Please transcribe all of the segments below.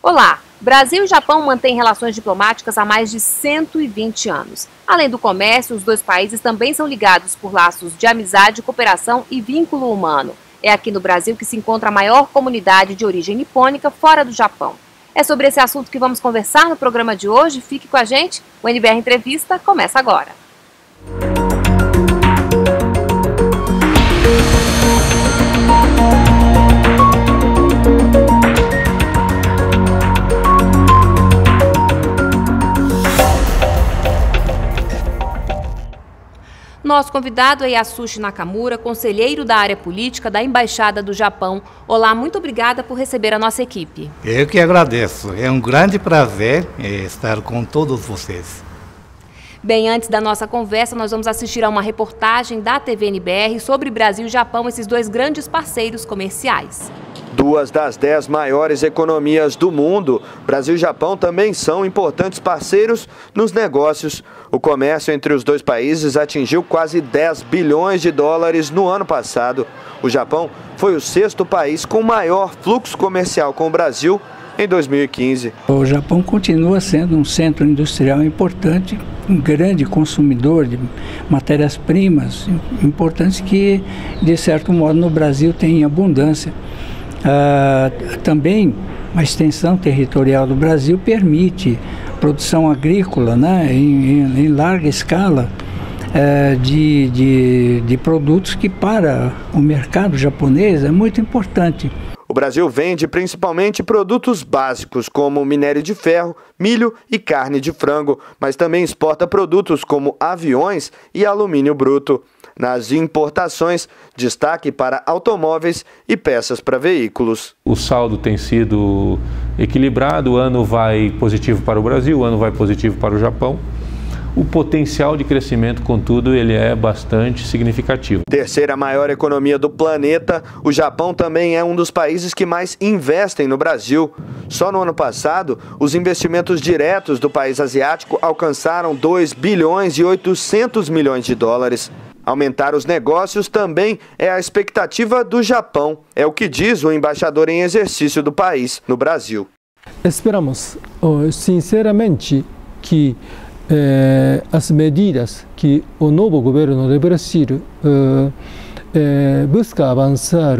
Olá! Brasil e Japão mantêm relações diplomáticas há mais de 120 anos. Além do comércio, os dois países também são ligados por laços de amizade, cooperação e vínculo humano. É aqui no Brasil que se encontra a maior comunidade de origem nipônica fora do Japão. É sobre esse assunto que vamos conversar no programa de hoje. Fique com a gente. O NBR Entrevista começa agora. Nosso convidado é Yasushi Nakamura, conselheiro da área política da Embaixada do Japão. Olá, muito obrigada por receber a nossa equipe. Eu que agradeço. É um grande prazer eh, estar com todos vocês. Bem, antes da nossa conversa, nós vamos assistir a uma reportagem da TV NBR sobre Brasil e Japão, esses dois grandes parceiros comerciais. Duas das dez maiores economias do mundo, Brasil e Japão também são importantes parceiros nos negócios. O comércio entre os dois países atingiu quase 10 bilhões de dólares no ano passado. O Japão foi o sexto país com maior fluxo comercial com o Brasil em 2015. O Japão continua sendo um centro industrial importante, um grande consumidor de matérias-primas importantes que, de certo modo, no Brasil tem abundância. Ah, também a extensão territorial do Brasil permite produção agrícola né, em, em, em larga escala eh, de, de, de produtos que para o mercado japonês é muito importante. O Brasil vende principalmente produtos básicos como minério de ferro, milho e carne de frango, mas também exporta produtos como aviões e alumínio bruto. Nas importações, destaque para automóveis e peças para veículos. O saldo tem sido equilibrado, o ano vai positivo para o Brasil, o ano vai positivo para o Japão. O potencial de crescimento, contudo, ele é bastante significativo. Terceira maior economia do planeta, o Japão também é um dos países que mais investem no Brasil. Só no ano passado, os investimentos diretos do país asiático alcançaram 2 bilhões e 800 milhões de dólares. Aumentar os negócios também é a expectativa do Japão, é o que diz o embaixador em exercício do país no Brasil. Esperamos, sinceramente, que eh, as medidas que o novo governo do Brasil eh, eh, busca avançar,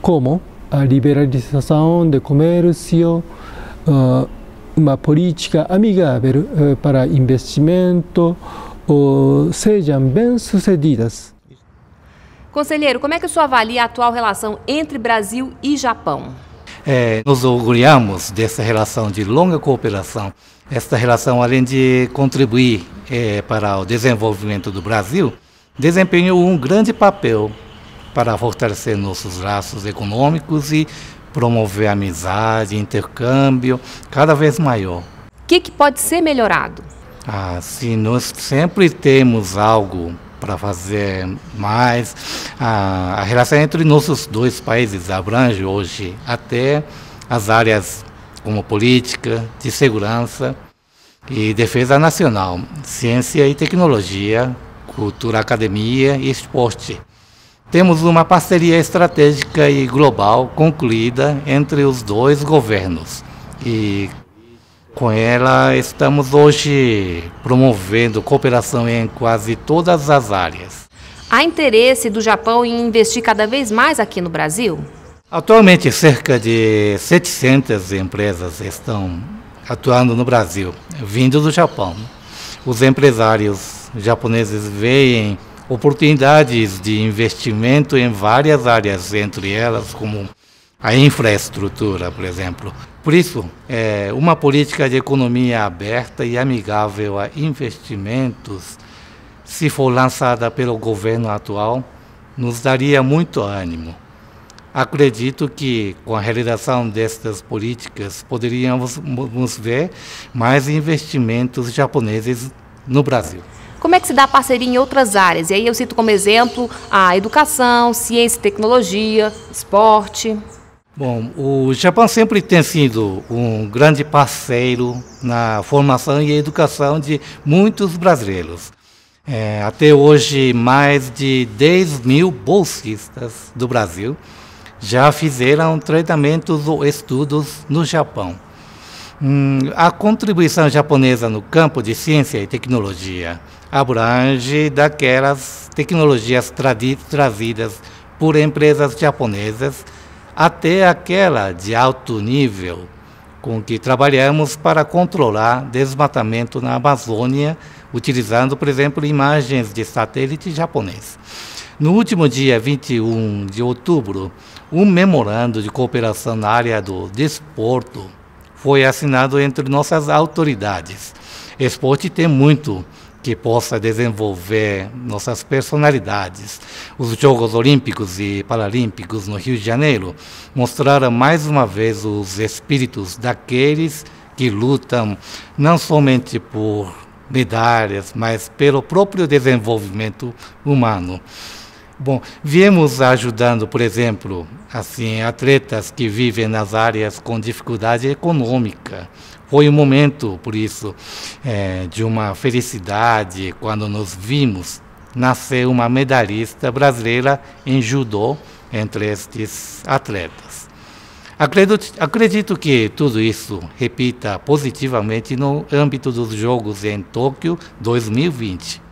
como a liberalização do comércio, uma política amigável para investimento, sejam bem-sucedidas. Conselheiro, como é que o senhor avalia a atual relação entre Brasil e Japão? É, nos orgulhamos dessa relação de longa cooperação. Esta relação, além de contribuir é, para o desenvolvimento do Brasil, desempenhou um grande papel para fortalecer nossos laços econômicos e promover amizade, intercâmbio cada vez maior. O que, que pode ser melhorado? Ah, sim, nós sempre temos algo para fazer mais. Ah, a relação entre nossos dois países abrange hoje até as áreas como política, de segurança e defesa nacional, ciência e tecnologia, cultura, academia e esporte. Temos uma parceria estratégica e global concluída entre os dois governos e com ela, estamos hoje promovendo cooperação em quase todas as áreas. Há interesse do Japão em investir cada vez mais aqui no Brasil? Atualmente, cerca de 700 empresas estão atuando no Brasil, vindo do Japão. Os empresários japoneses veem oportunidades de investimento em várias áreas, entre elas como a infraestrutura, por exemplo. Por isso, é, uma política de economia aberta e amigável a investimentos, se for lançada pelo governo atual, nos daria muito ânimo. Acredito que, com a realização destas políticas, poderíamos ver mais investimentos japoneses no Brasil. Como é que se dá parceria em outras áreas? E aí eu cito como exemplo a educação, ciência e tecnologia, esporte. Bom, o Japão sempre tem sido um grande parceiro na formação e educação de muitos brasileiros. É, até hoje, mais de 10 mil bolsistas do Brasil já fizeram tratamentos ou estudos no Japão. Hum, a contribuição japonesa no campo de ciência e tecnologia abrange daquelas tecnologias trazidas por empresas japonesas até aquela de alto nível com que trabalhamos para controlar desmatamento na Amazônia, utilizando, por exemplo, imagens de satélite japonês. No último dia 21 de outubro, um memorando de cooperação na área do desporto foi assinado entre nossas autoridades. Esporte tem muito que possa desenvolver nossas personalidades. Os Jogos Olímpicos e Paralímpicos no Rio de Janeiro mostraram mais uma vez os espíritos daqueles que lutam não somente por medalhas, mas pelo próprio desenvolvimento humano. Bom, viemos ajudando, por exemplo, assim, atletas que vivem nas áreas com dificuldade econômica. Foi um momento, por isso, é, de uma felicidade quando nos vimos nascer uma medalhista brasileira em judô entre estes atletas. Acredito, acredito que tudo isso repita positivamente no âmbito dos Jogos em Tóquio 2020.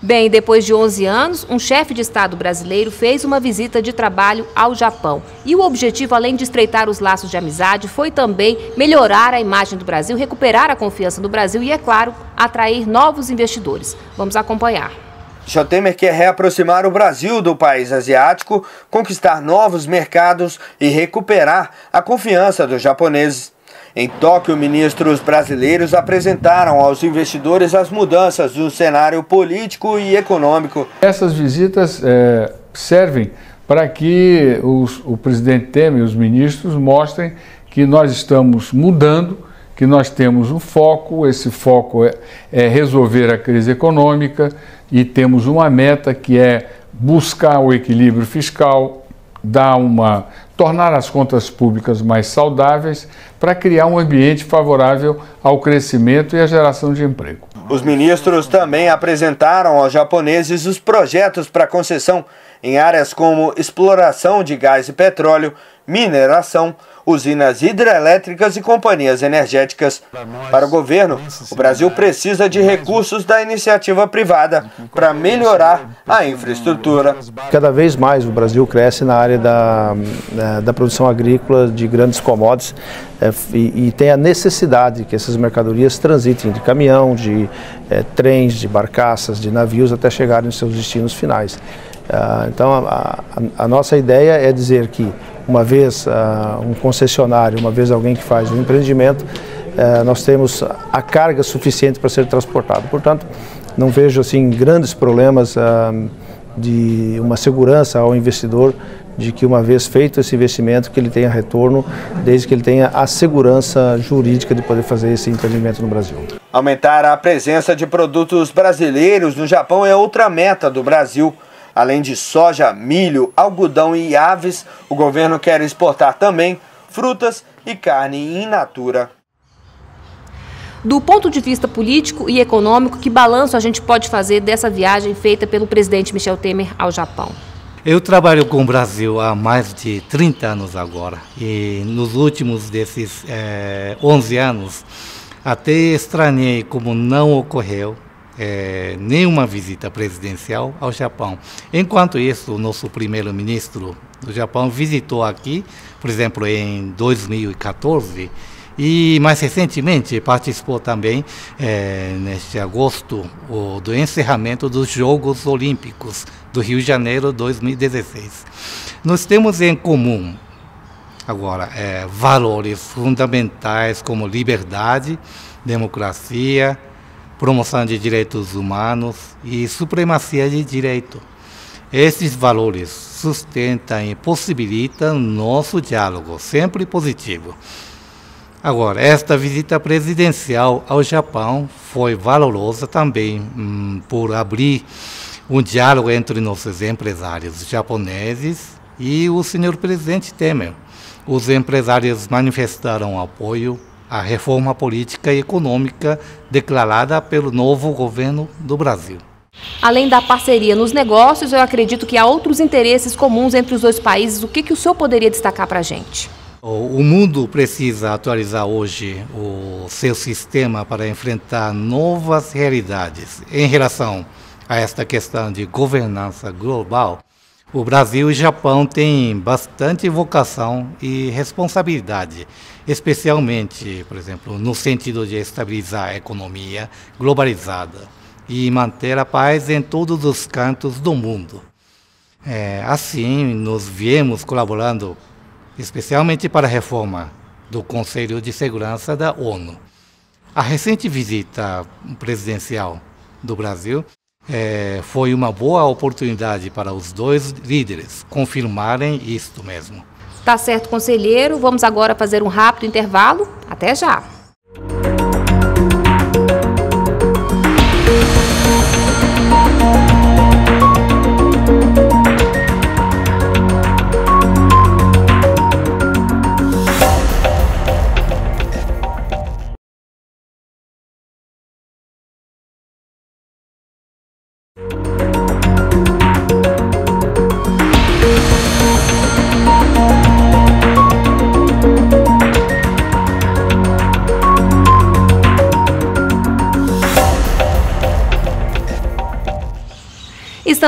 Bem, depois de 11 anos, um chefe de Estado brasileiro fez uma visita de trabalho ao Japão. E o objetivo, além de estreitar os laços de amizade, foi também melhorar a imagem do Brasil, recuperar a confiança do Brasil e, é claro, atrair novos investidores. Vamos acompanhar. Michel Temer quer reaproximar o Brasil do país asiático, conquistar novos mercados e recuperar a confiança dos japoneses. Em Tóquio, ministros brasileiros apresentaram aos investidores as mudanças do cenário político e econômico. Essas visitas é, servem para que os, o presidente Temer e os ministros mostrem que nós estamos mudando, que nós temos um foco, esse foco é, é resolver a crise econômica e temos uma meta que é buscar o equilíbrio fiscal, dar uma tornar as contas públicas mais saudáveis para criar um ambiente favorável ao crescimento e à geração de emprego. Os ministros também apresentaram aos japoneses os projetos para concessão em áreas como exploração de gás e petróleo, mineração, usinas hidrelétricas e companhias energéticas. Para o governo, o Brasil precisa de recursos da iniciativa privada para melhorar a infraestrutura. Cada vez mais o Brasil cresce na área da, da produção agrícola de grandes commodities é, e, e, tem a necessidade que essas mercadorias transitem de caminhão, de é, trens, de barcaças, de navios até chegarem nos seus destinos finais. Ah, então, a, a, a, nossa ideia é dizer que, uma vez uh, um concessionário, uma vez alguém que faz um empreendimento, uh, nós temos a carga suficiente para ser transportado. Portanto, não vejo assim grandes problemas uh, de uma segurança ao investidor de que uma vez feito esse investimento que ele tenha retorno, desde que ele tenha a segurança jurídica de poder fazer esse empreendimento no Brasil. Aumentar a presença de produtos brasileiros no Japão é outra meta do Brasil. Além de soja, milho, algodão e aves, o governo quer exportar também frutas e carne in natura. Do ponto de vista político e econômico, que balanço a gente pode fazer dessa viagem feita pelo presidente Michel Temer ao Japão? Eu trabalho com o Brasil há mais de 30 anos agora e nos últimos desses é, eh, 11 anos até estranhei como não ocorreu é, nenhuma visita presidencial ao Japão. Enquanto isso, o nosso primeiro-ministro do Japão visitou aqui, por exemplo, em 2014, e mais recentemente participou também, é, neste agosto, o, do encerramento dos Jogos Olímpicos do Rio de Janeiro 2016. Nós temos em comum, agora, é, valores fundamentais como liberdade, democracia, promoção de direitos humanos e supremacia de direito. Esses valores sustentam e possibilitam nosso diálogo, sempre positivo. Agora, esta visita presidencial ao Japão foi valorosa também hum, por abrir um diálogo entre nossos empresários japoneses e o senhor presidente Temer. Os empresários manifestaram apoio a reforma política e econômica declarada pelo novo governo do Brasil. Além da parceria nos negócios, eu acredito que há outros interesses comuns entre os dois países. O que, que o senhor poderia destacar para a gente? O mundo precisa atualizar hoje o seu sistema para enfrentar novas realidades. Em relação a esta questão de governança global, o Brasil e o Japão têm bastante vocação e responsabilidade, especialmente, por exemplo, no sentido de estabilizar a economia globalizada e manter a paz em todos os cantos do mundo. É, assim, nos viemos colaborando especialmente para a reforma do Conselho de Segurança da ONU. A recente visita presidencial do Brasil é, foi uma boa oportunidade para os dois líderes confirmarem isto mesmo. Tá certo, conselheiro. Vamos agora fazer um rápido intervalo. Até já.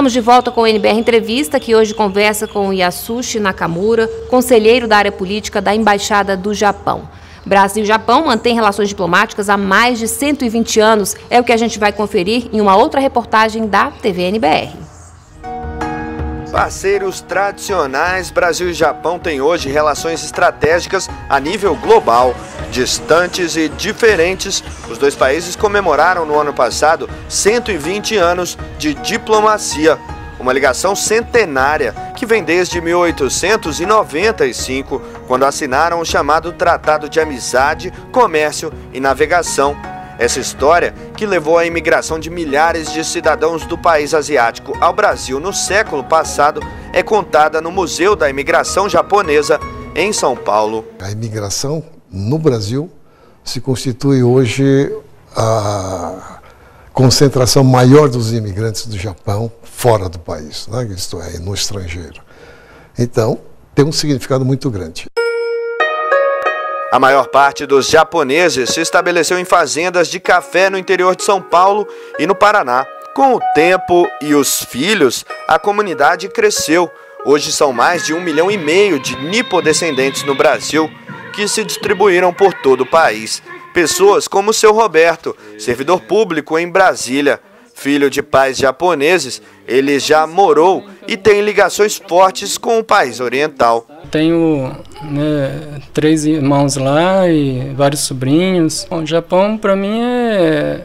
Estamos de volta com o NBR Entrevista, que hoje conversa com Yasushi Nakamura, conselheiro da área política da Embaixada do Japão. Brasil e Japão mantêm relações diplomáticas há mais de 120 anos. É o que a gente vai conferir em uma outra reportagem da TV NBR. Parceiros tradicionais, Brasil e Japão têm hoje relações estratégicas a nível global. Distantes e diferentes, os dois países comemoraram no ano passado 120 anos de diplomacia, uma ligação centenária que vem desde 1895, quando assinaram o chamado Tratado de Amizade, Comércio e Navegação. Essa história, que levou à imigração de milhares de cidadãos do país asiático ao Brasil no século passado, é contada no Museu da Imigração Japonesa, em São Paulo. A imigração no Brasil se constitui hoje a concentração maior dos imigrantes do Japão fora do país, né? isto é, no estrangeiro. Então, tem um significado muito grande. A maior parte dos japoneses se estabeleceu em fazendas de café no interior de São Paulo e no Paraná. Com o tempo e os filhos, a comunidade cresceu. Hoje são mais de um milhão e meio de nipodescendentes no Brasil que se distribuíram por todo o país. Pessoas como o seu Roberto, servidor público em Brasília. Filho de pais japoneses, ele já morou e tem ligações fortes com o país oriental. Tenho né, três irmãos lá e vários sobrinhos. o Japão, para mim, é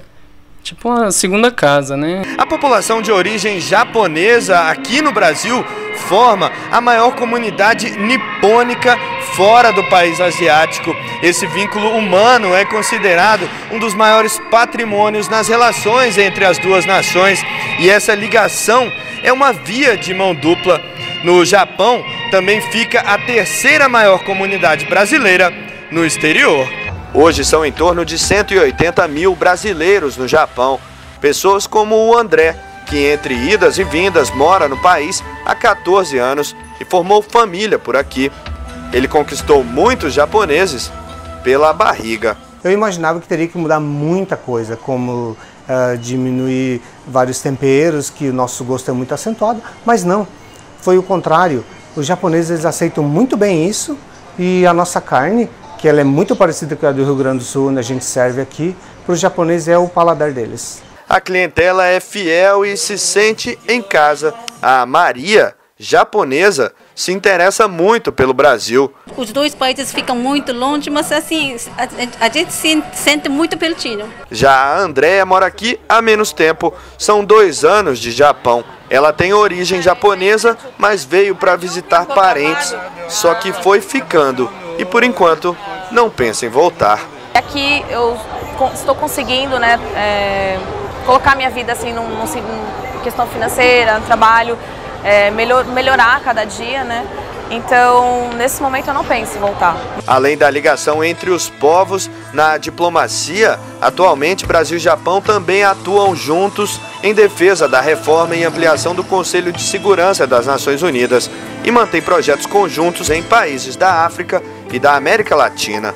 tipo uma segunda casa, né? A população de origem japonesa aqui no Brasil forma a maior comunidade nipônica fora do país asiático. Esse vínculo humano é considerado um dos maiores patrimônios nas relações entre as duas nações e essa ligação é uma via de mão dupla. No Japão também fica a terceira maior comunidade brasileira no exterior. Hoje são em torno de 180 mil brasileiros no Japão, pessoas como o André, que entre idas e vindas mora no país há 14 anos e formou família por aqui. Ele conquistou muitos japoneses pela barriga. Eu imaginava que teria que mudar muita coisa, como uh, diminuir vários temperos, que o nosso gosto é muito acentuado, mas não, foi o contrário. Os japoneses eles aceitam muito bem isso e a nossa carne, que ela é muito parecida com a do Rio Grande do Sul, onde a gente serve aqui, para os japoneses é o paladar deles. A clientela é fiel e se sente em casa. A Maria, japonesa, se interessa muito pelo Brasil. Os dois países ficam muito longe, mas assim, a, a gente se sente muito pertinho. Já a Andréia mora aqui há menos tempo, são dois anos de Japão. Ela tem origem japonesa, mas veio para visitar parentes, só que foi ficando e por enquanto não pensa em voltar. Aqui eu estou conseguindo, né, é colocar minha vida assim num, num questão financeira, trabalho, é, melhor, melhorar cada dia, né? Então, nesse momento eu não penso em voltar. Além da ligação entre os povos, na diplomacia, atualmente Brasil e Japão também atuam juntos em defesa da reforma e ampliação do Conselho de Segurança das Nações Unidas e mantém projetos conjuntos em países da África e da América Latina.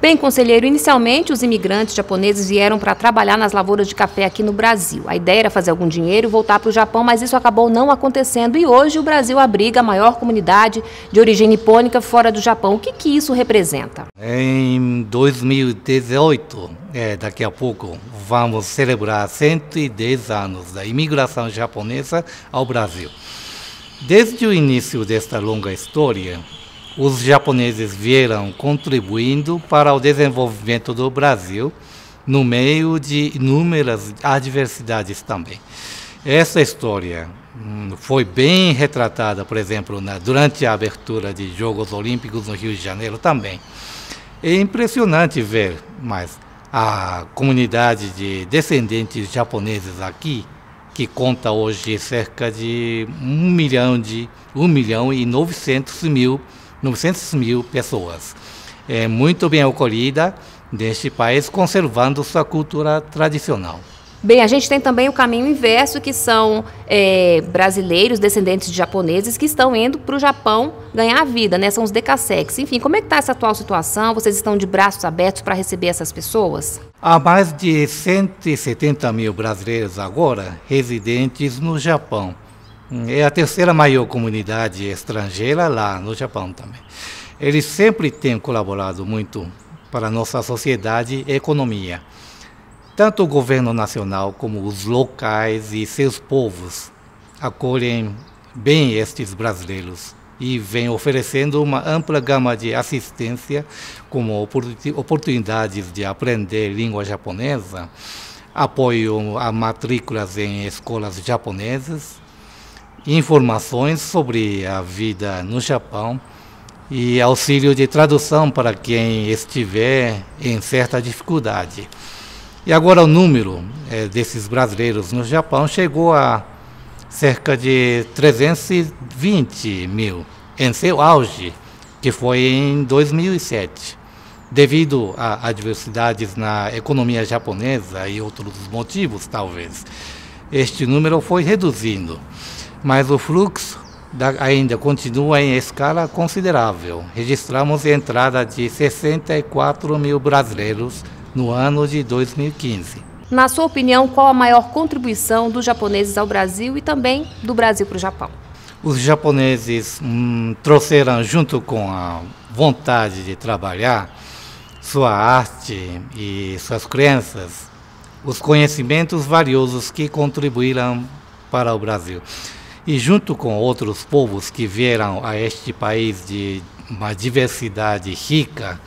Bem, conselheiro, inicialmente os imigrantes japoneses vieram para trabalhar nas lavouras de café aqui no Brasil. A ideia era fazer algum dinheiro e voltar para o Japão, mas isso acabou não acontecendo e hoje o Brasil abriga a maior comunidade de origem nipônica fora do Japão. O que, que isso representa? Em 2018, é, daqui a pouco, vamos celebrar 110 anos da imigração japonesa ao Brasil. Desde o início desta longa história, os japoneses vieram contribuindo para o desenvolvimento do Brasil no meio de inúmeras adversidades também. Essa história hum, foi bem retratada, por exemplo, na, durante a abertura de Jogos Olímpicos no Rio de Janeiro também. É impressionante ver, mas a comunidade de descendentes japoneses aqui, que conta hoje cerca de 1 milhão, de, 1 milhão e 900 mil 900 mil pessoas. É muito bem acolhida neste país, conservando sua cultura tradicional. Bem, a gente tem também o caminho inverso, que são é, brasileiros, descendentes de japoneses, que estão indo para o Japão ganhar a vida, né? São os decassex. Enfim, como é que está essa atual situação? Vocês estão de braços abertos para receber essas pessoas? Há mais de 170 mil brasileiros agora residentes no Japão. É a terceira maior comunidade estrangeira lá no Japão também. Eles sempre têm colaborado muito para a nossa sociedade e economia. Tanto o governo nacional como os locais e seus povos acolhem bem estes brasileiros e vêm oferecendo uma ampla gama de assistência, como oportunidades de aprender língua japonesa, apoio a matrículas em escolas japonesas informações sobre a vida no Japão e auxílio de tradução para quem estiver em certa dificuldade. E agora o número é, desses brasileiros no Japão chegou a cerca de 320 mil em seu auge, que foi em 2007. Devido a adversidades na economia japonesa e outros motivos, talvez, este número foi reduzindo mas o fluxo ainda continua em escala considerável. Registramos a entrada de 64 mil brasileiros no ano de 2015. Na sua opinião, qual a maior contribuição dos japoneses ao Brasil e também do Brasil para o Japão? Os japoneses hum, trouxeram, junto com a vontade de trabalhar, sua arte e suas crenças, os conhecimentos valiosos que contribuíram para o Brasil e junto com outros povos que vieram a este país de uma diversidade rica,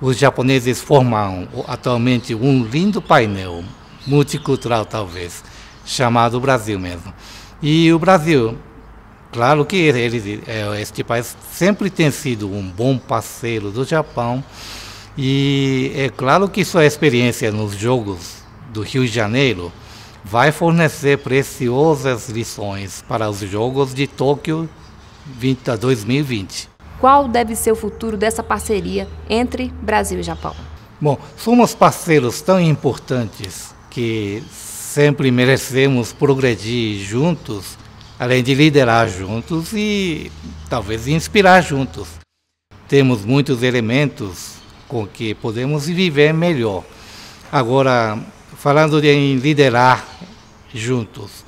os japoneses formam atualmente um lindo painel multicultural talvez, chamado Brasil mesmo. E o Brasil, claro que ele, é, este país sempre tem sido um bom parceiro do Japão e é claro que sua experiência nos Jogos do Rio de Janeiro vai fornecer preciosas lições para os Jogos de Tóquio 2020. Qual deve ser o futuro dessa parceria entre Brasil e Japão? Bom, somos parceiros tão importantes que sempre merecemos progredir juntos, além de liderar juntos e talvez inspirar juntos. Temos muitos elementos com que podemos viver melhor. Agora, falando em liderar juntos,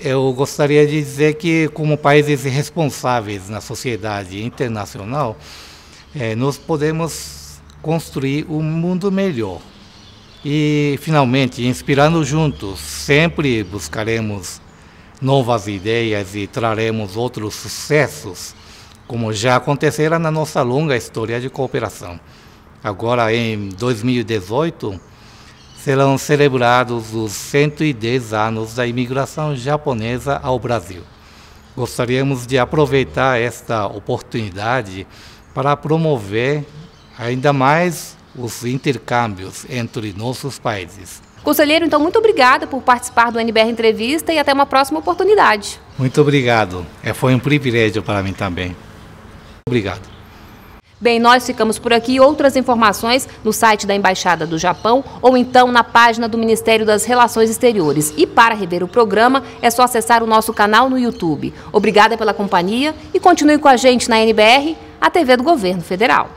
eu gostaria de dizer que, como países responsáveis na sociedade internacional, é, nós podemos construir um mundo melhor. E, finalmente, inspirando juntos, sempre buscaremos novas ideias e traremos outros sucessos, como já aconteceram na nossa longa história de cooperação. Agora, em 2018, serão celebrados os 110 anos da imigração japonesa ao Brasil. Gostaríamos de aproveitar esta oportunidade para promover ainda mais os intercâmbios entre nossos países. Conselheiro, então, muito obrigada por participar do NBR Entrevista e até uma próxima oportunidade. Muito obrigado. É, foi um privilégio para mim também. Obrigado. Bem, nós ficamos por aqui. Outras informações no site da Embaixada do Japão ou então na página do Ministério das Relações Exteriores. E para rever o programa é só acessar o nosso canal no YouTube. Obrigada pela companhia e continue com a gente na NBR, a TV do Governo Federal.